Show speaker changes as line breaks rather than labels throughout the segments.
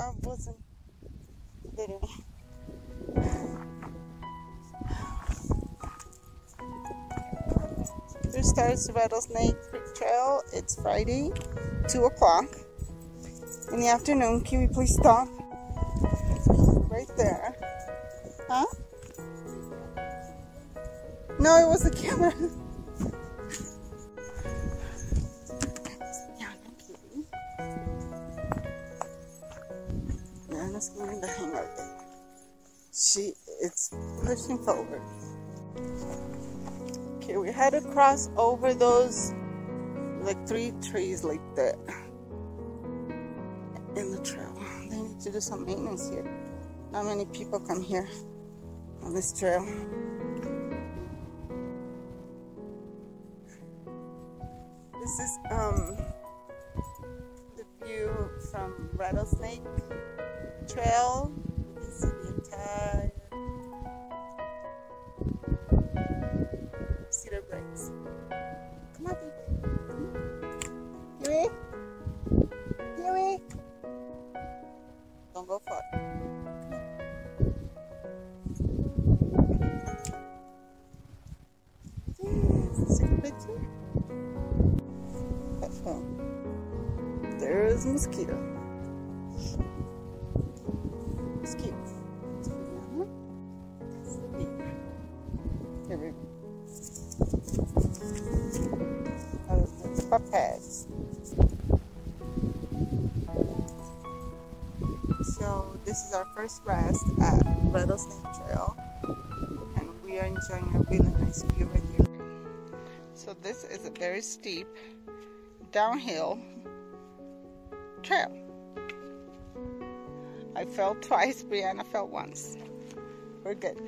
I wasn't video. Here starts the Rattlesnake Trail. It's Friday, 2 o'clock in the afternoon. Can we please stop? Right there. Huh? No, it was the camera. She is pushing forward. Okay, we had to cross over those like three trees like that in the trail. They need to do some maintenance here. Not many people come here on this trail. Trail. So this is our first rest at Rattlesnake Trail, and we are enjoying a really nice view right here. So this is a very steep downhill trail. I fell twice, Bryanna fell once. We're good.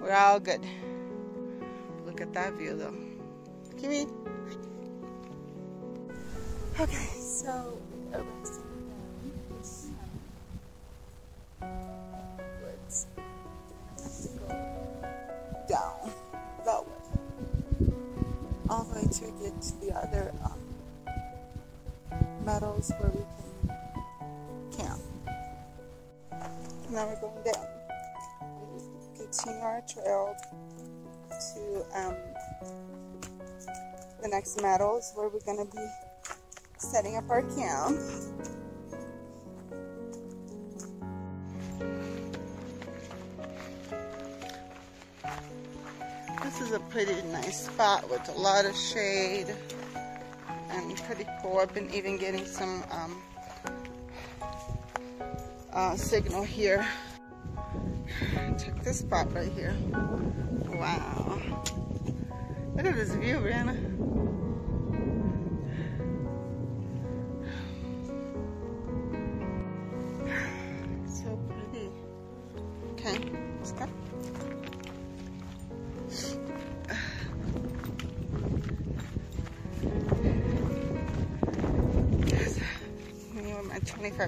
We're all good. Look at that view though. Kiwi. Okay, so we are resting down this woods. Have to down that way. All the way to get to the other um, meadows where we can camp. Now we're going down. We continue our trail to um, the next meadows where we're going to be setting up our camp. This is a pretty nice spot with a lot of shade and pretty cool. I've been even getting some um, uh, signal here. Check this spot right here. Wow. Look at this view, Bryanna.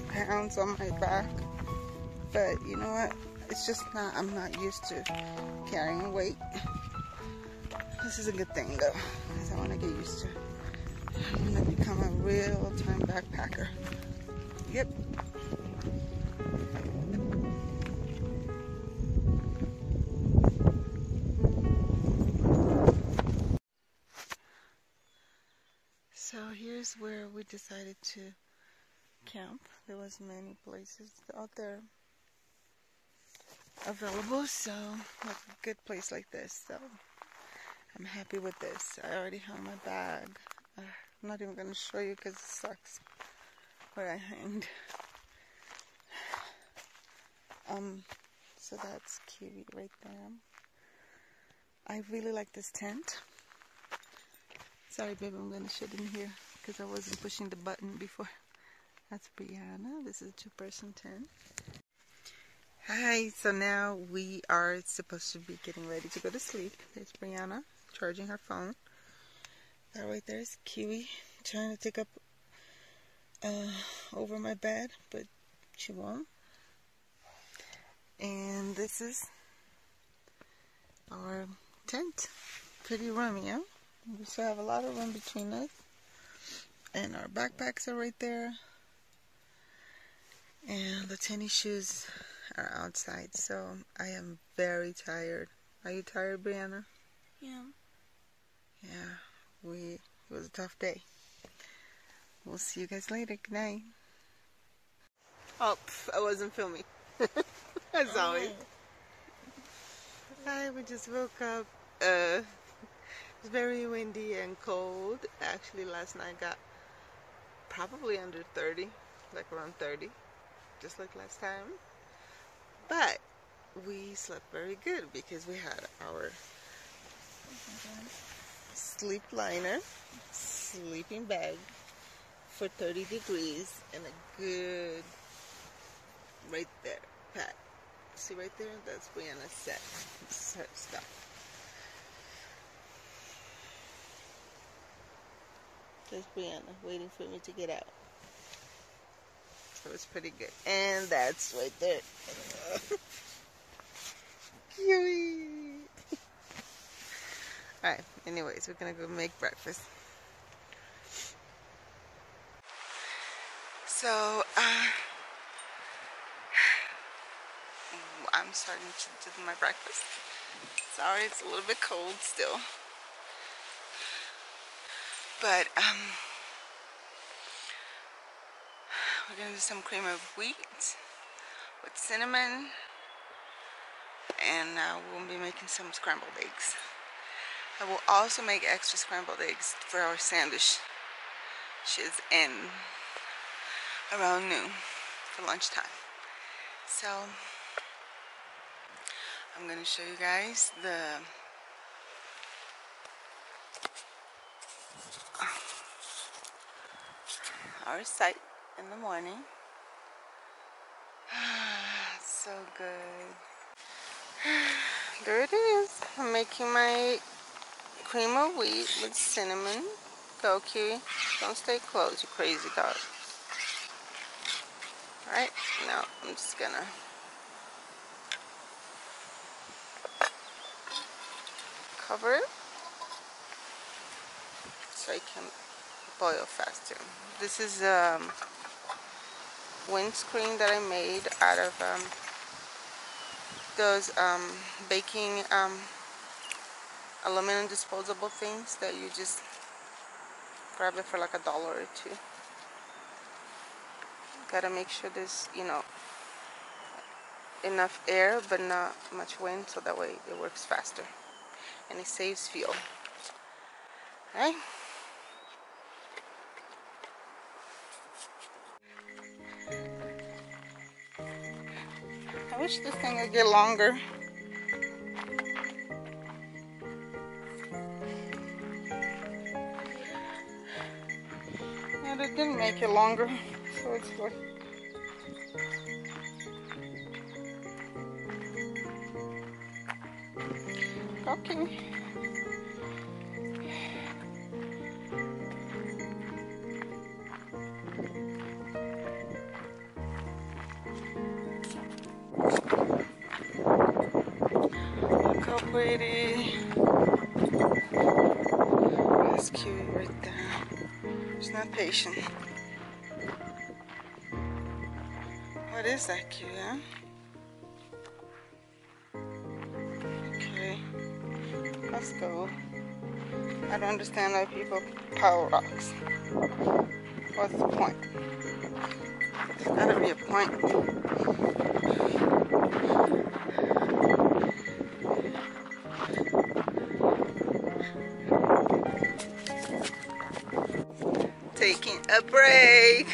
Pounds on my back. But you know what? It's just not, I'm not used to carrying weight. This is a good thing though, because I want to get used to. I'm going to become a real time backpacker. Yep. So here's where we decided to camp. There was many places out there available, so like a good place like this. So I'm happy with this. I already have my bag. Uh, I'm not even gonna show you because it sucks where I hanged. Um, so that's Kiwi right there. I really like this tent. Sorry, baby, I'm gonna shit in here because I wasn't pushing the button before. That's Bryanna. This is a two-person tent. Hi, so now we are supposed to be getting ready to go to sleep. There's Bryanna charging her phone. That right there is Kiwi trying to take up uh, over my bed, but she won't. And this is our tent. Pretty roomy, yeah? We still have a lot of room between us. And our backpacks are right there. And the tennis shoes are outside, so I am very tired. Are you tired, Bryanna?
Yeah.
Yeah, we it was a tough day. We'll see you guys later. Good night. Oh, I wasn't filming. As oh. always. Hi, we just woke up. Uh, it's very windy and cold. Actually, last night got probably under 30, like around 30, just like last time. But we slept very good because we had our sleep liner, sleeping bag for 30 degrees and a good right there pat. See right there? That's Bryanna's set, set stuff. There's Bryanna waiting for me to get out. So it's pretty good. And that's right there. Alright, anyways, we're gonna go make breakfast. So, uh, I'm starting to do my breakfast. Sorry, it's a little bit cold still. But, um, we're gonna do some cream of wheat with cinnamon and uh, we'll be making some scrambled eggs. I will also make extra scrambled eggs for our sandwich. She's in around noon for lunchtime. So I'm going to show you guys the our site in the morning. so good. There it is. I'm making my cream of wheat with cinnamon. Go, Kiwi. Don't stay close, you crazy dog. Alright, now I'm just gonna cover it so it can boil faster. This is um, windscreen that I made out of um, those um, baking um, aluminum disposable things that you just grab it for like a dollar or two. Gotta make sure there's, you know, enough air but not much wind so that way it works faster and it saves fuel. Okay? Wish this thing would get longer. And it didn't make it longer, so it's like Okay. Pretty. That's cute right there. She's not patient. What is that cute, huh? Okay, let's go. I don't understand why people pile rocks. What's the point? There's gotta be a point. A break.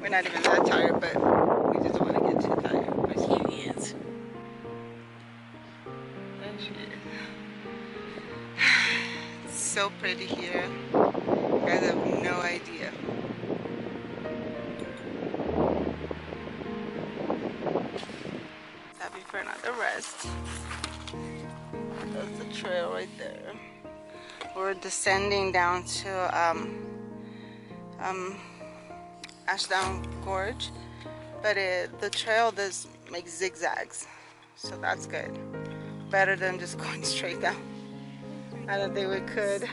We're not even that tired, but we just don't want to get too tired. Where's she is? There she is. So pretty here. You guys have no idea. Happy for another rest. That's the trail right there. We're descending down to um, um, Ashdown Gorge, but it, the trail does make zigzags, so that's good. Better than just going straight down. I don't think we could.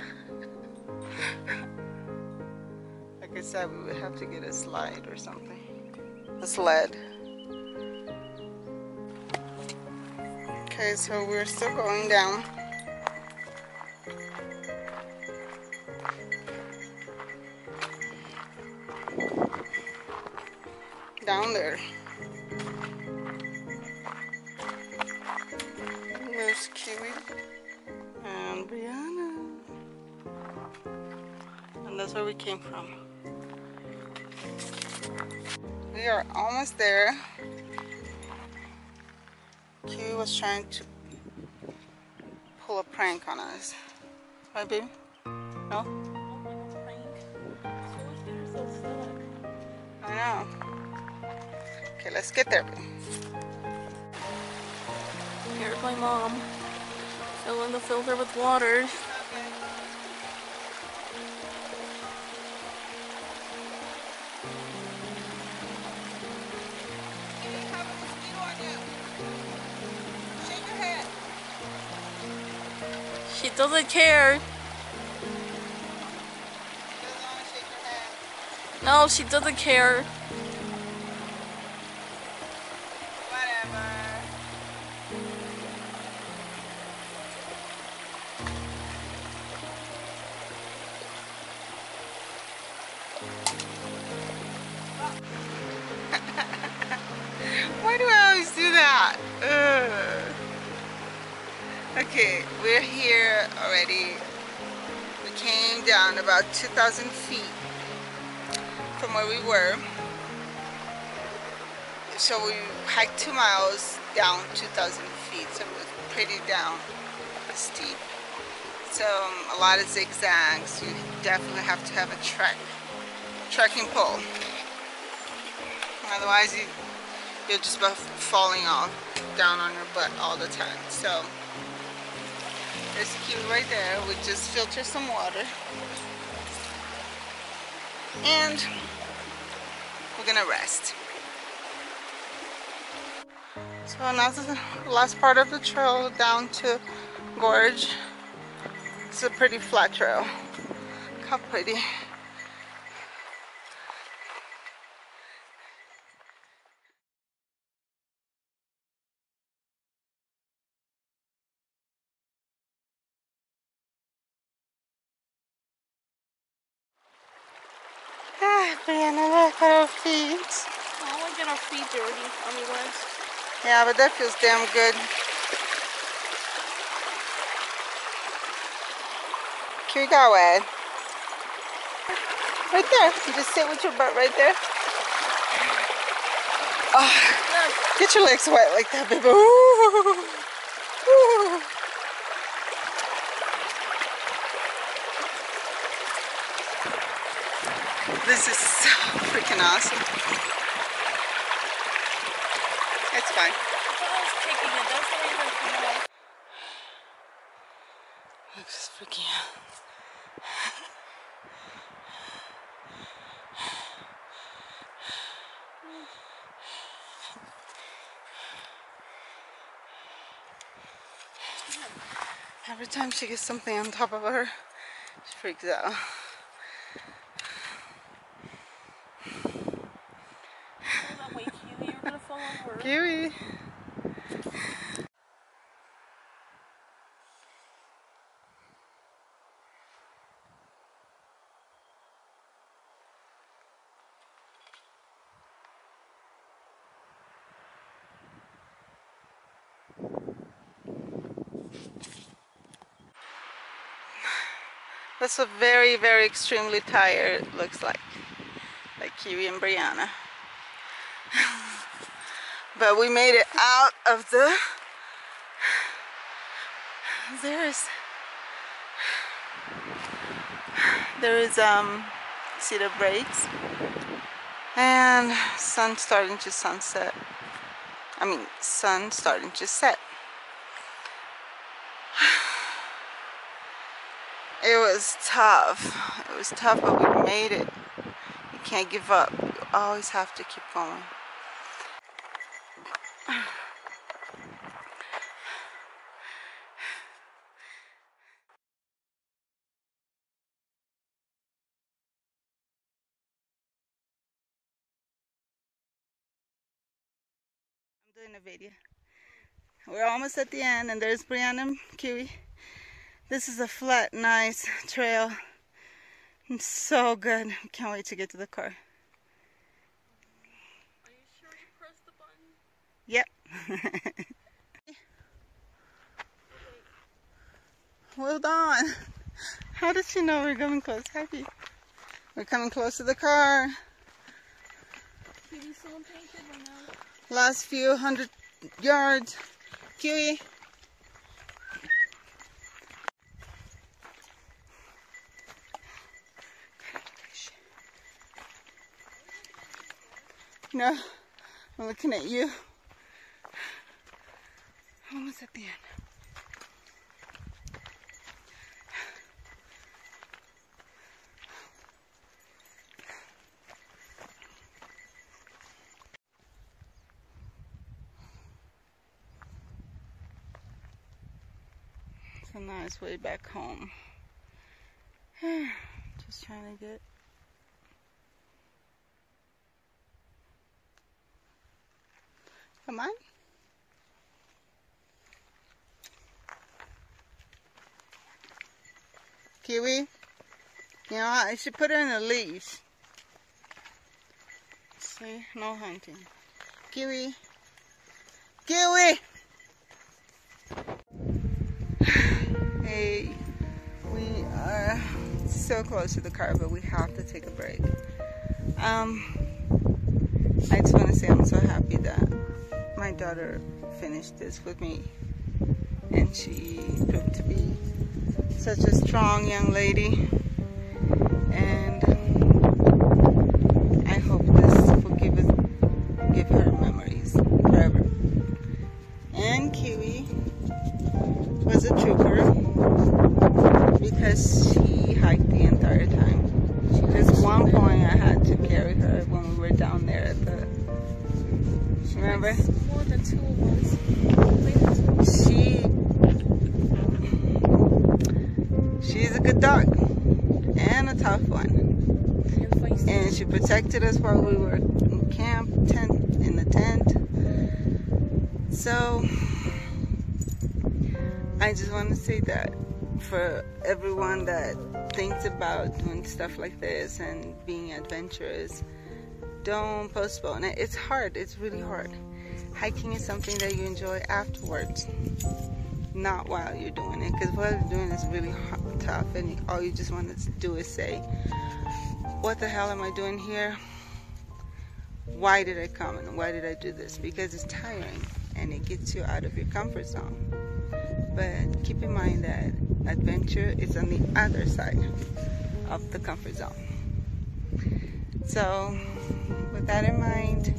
like I said, we would have to get a slide or something. A sled. Okay, so we're still going down. Down there. There's Kiwi and Bryanna. And that's where we came from. We are almost there. Kiwi was trying to pull a prank on us. Right, baby? No? I know. Let's get there.
Here's my mom filling the filter with water. She doesn't care. No, she doesn't care.
Okay, we're here already. We came down about 2,000 feet from where we were. So we hiked two miles down 2,000 feet, so it was pretty down steep. So um, a lot of zigzags. You definitely have to have a trek, trekking pole. Otherwise, you you'll just falling off down on your butt all the time. So there's right there. We just filter some water, and we're gonna rest. So now the last part of the trail down to Gorge. It's a pretty flat trail. Look how pretty. Ah, Bryanna, look at our feet.
I want to get our feet dirty on the west.
Yeah, but that feels damn good. Here we go, Ed. Right there. You just sit with your butt right there. Oh, get your legs wet like that, baby. Ooh. Ooh. This is so freaking awesome. It's fine.
It's kicking it. That's not even out.
I'm just. Every time she gets something on top of her, she freaks out.
Hold on, wait, Kiwi, you're gonna fall over.
Kiwi. That's a very, very extremely tired looks like. Like Kiwi and Bryanna. but we made it out of the there's there is um cedar breaks and sun starting to sunset I mean sun starting to set it was tough it was tough but we made it you can't give up you always have to keep going I'm Doing a video. We're almost at the end, and there's Bryanna Kiwi. This is a flat, nice trail. It's so good. Can't wait to get to the car.
Are you sure you pressed the button?
Yep. Hold on. How does she know we're coming close? Happy. We're coming close to the car.
Right.
Last few hundred yards. Kiwi. No, I'm looking at you. Almost at the end. It's a nice way back home. Just trying to get Come on. Kiwi. You I should put her in the leash. See, no hunting. Kiwi. Kiwi! Hey, we are so close to the car, but we have to take a break. Um, I just want to say I'm so happy that my daughter finished this with me, and she proved to be such a strong young lady. And um, I hope this will give her memories forever. And Kiwi was a trooper because she hiked the entire time. Just one point I had to carry her when we were down there at the. Remember?
More than two of us.
She. Protected us while we were in camp, tent in the tent. So I just want to say that for everyone that thinks about doing stuff like this and being adventurous, don't postpone it. It's hard. It's really hard. Hiking is something that you enjoy afterwards, not while you're doing it. Because while you're doing is really hard, tough, and all you just want to do is say, "What the hell am I doing here? Why did I come and why did I do this?" Because it's tiring and it gets you out of your comfort zone. But keep in mind that adventure is on the other side of the comfort zone. So, with that in mind,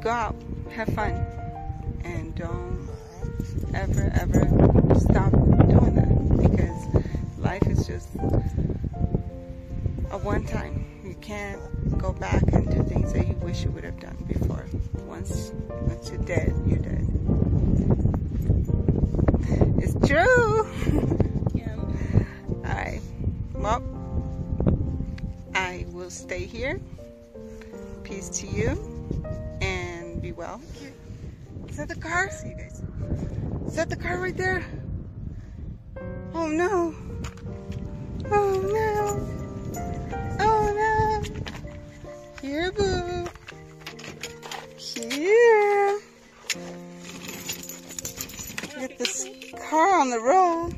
go out, have fun, and don't ever, ever stop one time. You can't go back and do things that you wish you would have done before. Once, once you're dead, you're dead. It's true.
Yeah.
Alright. Well, I will stay here. Peace to you. And be well. Is that the car? See you guys. Is that the car right there? Oh no. Oh no. Here, boo. Here. Get this car on the road.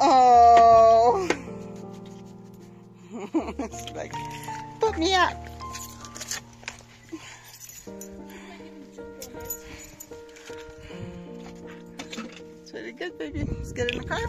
Oh. it's like, put me up. It's really good, baby. Let's get in the car.